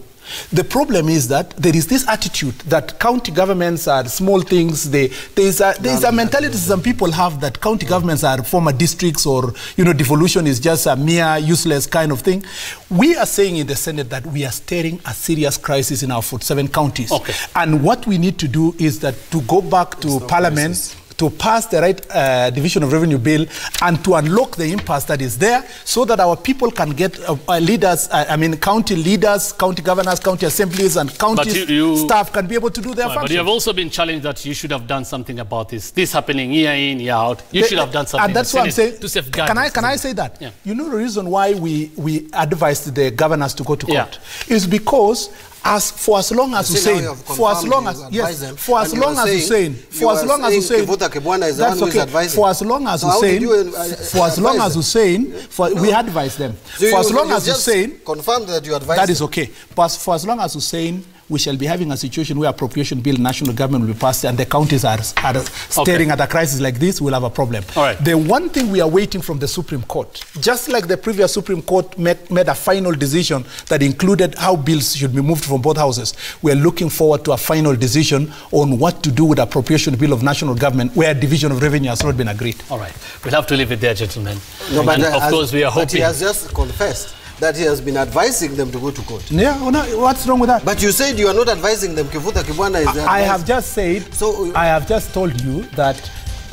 The problem is that there is this attitude that county governments are small things. They, there is a, there is a mentality some people have that county governments are former districts or, you know, devolution is just a mere useless kind of thing. We are saying in the Senate that we are staring a serious crisis in our 47 counties. Okay. And what we need to do is that to go back to Parliament to pass the right uh, division of revenue bill and to unlock the impasse that is there so that our people can get uh, uh, leaders, uh, I mean county leaders, county governors, county assemblies and county you- you- staff can be able to do their Right, but you have also been challenged that you should have done something about this. This happening year in, year out. You The- should have done something. And that's what I'm saying. To safeguard. Can I can I say that? Yeah. You know the reason why we we advised the governors to go to Yeah. court is because as for as long as You Hussein, for as long as yes, for as long as Hussein, for as long as Hussein, Kivuta Kibwana is the that's one who is okay. For as long as Hussein, uh, for as long as? Hussein, for we advise them. For as long as Hussein, confirmed that you advised that is okay. But for as long as Hussein, we shall be having a situation where appropriation bill, national government will be passed, and the counties are, are staring at a crisis like this, we'll have a problem. All right. The one thing we are waiting from the Supreme Court, just like the previous Supreme Court made, made a final decision that included how bills should be moved from both houses, we are looking forward to a final decision on what to do with appropriation bill of national government, where division of revenue has not been agreed. All right. We'll have to leave it there, gentlemen. No, but and uh, of as- course, we are But he has just confessed that he has been advising them to go to court. Yeah, well, no, what's wrong with that? But you said you are not advising them. Kivuta Kibwana is the I have just said, So, uh, I have just told you that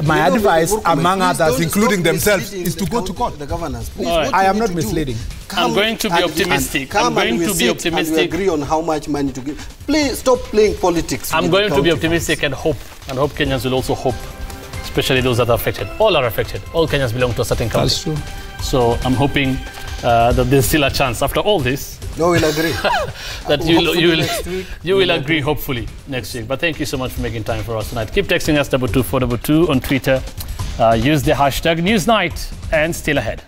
my You know, advice, Murkomen, among others, including themselves, is to the go to court. The governors. Please, All right. what I am not to do, misleading. come going to be optimistic. and come I'm going and we to be sit optimistic. And we agree on how much money to give. Please stop playing politics. I'm going to be county optimistic and hope, and hope Kenyans will also hope, especially those that are affected. All are affected. All Kenyans belong to a certain county. That's true. So I'm hoping uh, that there's still a chance after all this. No, we'll agree. [laughs] that you, Hopefully you will [laughs] you will agree hopefully next week. But thank you so much for making time for us tonight. Keep texting us double two four double two on Twitter. Uh, use the hashtag Newsnight and still ahead.